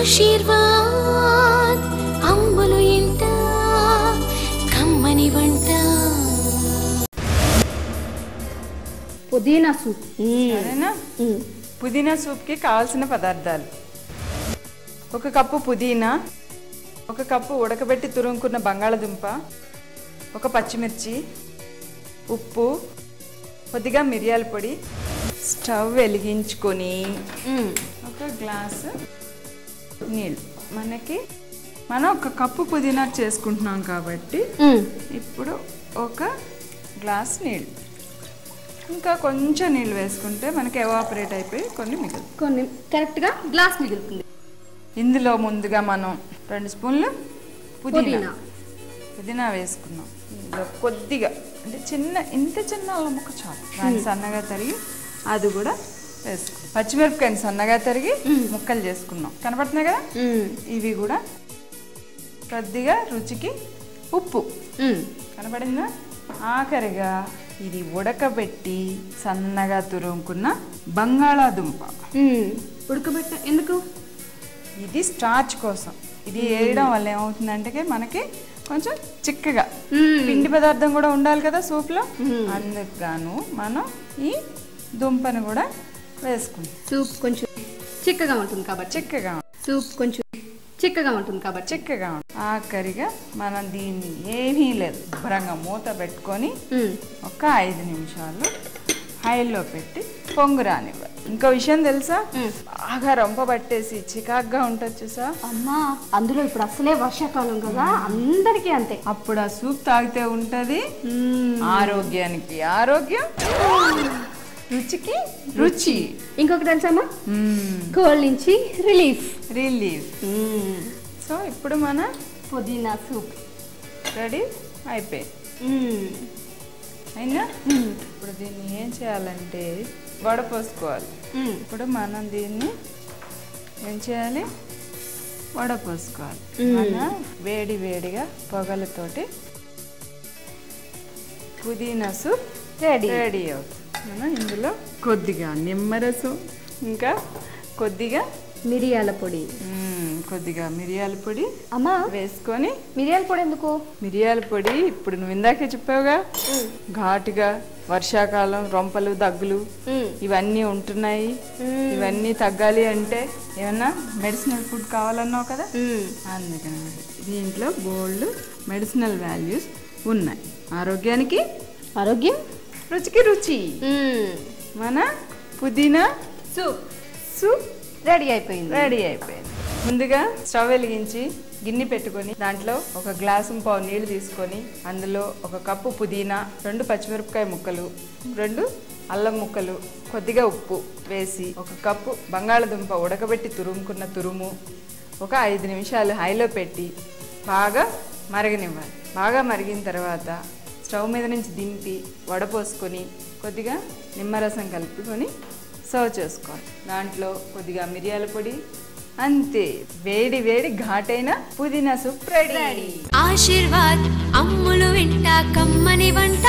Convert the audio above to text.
ఆశీర్వాద్ అమ్ములు ఇంట కమ్మని వంట. పుదీనా సూప్. సరేనా? పుదీనా సూప్కి కావాల్సిన పదార్థాలు. ఒక కప్పు పుదీనా ఒక కప్పు ఉడకబెట్టి తురుముకున్న బంగాళదుంప ఒక పచ్చిమిర్చి ఉప్పు కొద్దిగా మిరియాల పొడి స్టవ్ వెలిగించుకొని ఒక గ్లాసు నీళ్ళు. మనకి మనం ఒక కప్పు పుదీనా చేసుకుంటున్నాం కాబట్టి ఇప్పుడు ఒక గ్లాస్ నీళ్ళు. ఇంకా కొంచెం నీళ్ళు వేసుకుంటే మనకి ఎవాపరేట్ అయిపోయి కొన్ని మిగులు కొన్ని కరెక్ట్గా గ్లాస్ మిగులుతుంది. ఇందులో ముందుగా మనం రెండు స్పూన్లు పుదీనా. పుదీనా. వేసుకున్నాం. ఇందులో కొద్దిగా అంటే చిన్న ఇంత చిన్న అల్లం ముక్క చాలు. దాన్ని సన్నగా తరిగి అది కూడా వేసుకున్నాం పచ్చిమిరపకాయని సన్నగా తరిగి ముక్కలు చేసుకున్నాం కనపడుతున్నాయి కదా? ఇవి కూడా కొద్దిగా రుచికి ఉప్పు. కనపడిందా? ఆఖరిగా ఇది ఉడకబెట్టి సన్నగా తురుముకున్న బంగాళాదుంప. ఉడకబెట్ట ఎందుకు? ఇది స్టార్చ్ కోసం. ఇది వేయడం వల్ల ఏమవుతుందంటే మనకి కొంచెం చిక్కగా. పిండి పదార్థం కూడా ఉండాలి కదా సూప్లో? అందుకు గాను మనం ఈ దుంపను కూడా వేసుకుంటాం సూప్ కొంచెం చిక్కగా ఉంటుంది కాబట్టి. చిక్కగా సూప్ కొంచెం చిక్కగా ఉంటుంది కాబట్టి. చిక్కగా ఉంటుంది ఆఖరిగా మనం దీన్ని ఏమీ లేదు శుభ్రంగా మూత పెట్టుకొని. ఒక ఐదు నిమిషాలు హైలో పెట్టి పొంగు రానివ్వాలి. ఇంకో విషయం తెలుసా? బాగా రొంప పట్టేసి చికాగ్గా ఉంటుంది చూసా? అమ్మా అందులో ఇప్పుడు అసలే వర్షాకాలం కదా అందరికీ అంతే. అప్పుడు ఆ సూప్ తాగితే ఉంటది. ఆరోగ్యానికి ఆరోగ్యం. రుచికి రుచి. ఇంకొకటి తెలుసమ్మా కోల్డ్ నుంచి రిలీఫ్. రిలీఫ్. సో ఇప్పుడు మన పుదీనా సూప్. రెడీ అయిపోయింది. అయినా? ఇప్పుడు దీన్ని ఏం చేయాలంటే వడపోసుకోవాలి ఇప్పుడు మనం దీన్ని ఏం చేయాలి? వడపోసుకోవాలి మన వేడి వేడిగా పొగలతోటి పుదీనా సూప్ రెడీ. రెడీ అవుతుంది. మనం ఇందులో? కొద్దిగా నిమ్మరసం. ఇంకా కొద్దిగా మిరియాల పొడి. కొద్దిగా మిరియాల పొడి అమ్మా వేసుకొని మిరియాల పొడి ఎందుకు? మిరియాల పొడి ఇప్పుడు నువ్వు ఇందాకే చెప్పావుగా ఘాటుగా వర్షాకాలం రొంపలు దగ్గులు ఇవన్నీ ఉంటున్నాయి. ఇవన్నీ తగ్గాలి అంటే ఏమన్నా మెడిసినల్ ఫుడ్ కావాలన్నావు కదా? అందుకని దీంట్లో బోల్డ్ మెడిసినల్ వాల్యూస్ ఉన్నాయి. ఆరోగ్యానికి? ఆరోగ్యం? రుచికి రుచి. మన పుదీనా సూప్. సూప్ రెడీ అయిపోయింది. రెడీ అయిపోయింది. ముందుగా స్టవ్ వెలిగించి గిన్నె పెట్టుకొని దాంట్లో ఒక గ్లాసు పావు నీళ్ళు తీసుకొని అందులో ఒక కప్పు పుదీనా రెండు పచ్చిమిరపకాయ ముక్కలు రెండు అల్లం ముక్కలు కొద్దిగా ఉప్పు వేసి ఒక కప్పు బంగాళదుంప ఉడకబెట్టి తురుముకున్న తురుము ఒక ఐదు నిమిషాలు హైలో పెట్టి బాగా మరగనివ్వాలి. బాగా మరిగిన తర్వాత స్టవ్ మీద నుంచి దింపి వడపోసుకొని కొద్దిగా నిమ్మరసం కలుపుకొని సర్వ్ చేసుకోవాలి. దాంట్లో కొద్దిగా మిరియాల పొడి అంతే. వేడి వేడి ఘాటైన పుదీనా సూప్ రెడీ. ఆశీర్వాద్ అమ్ములు వింట కమ్మని వంట.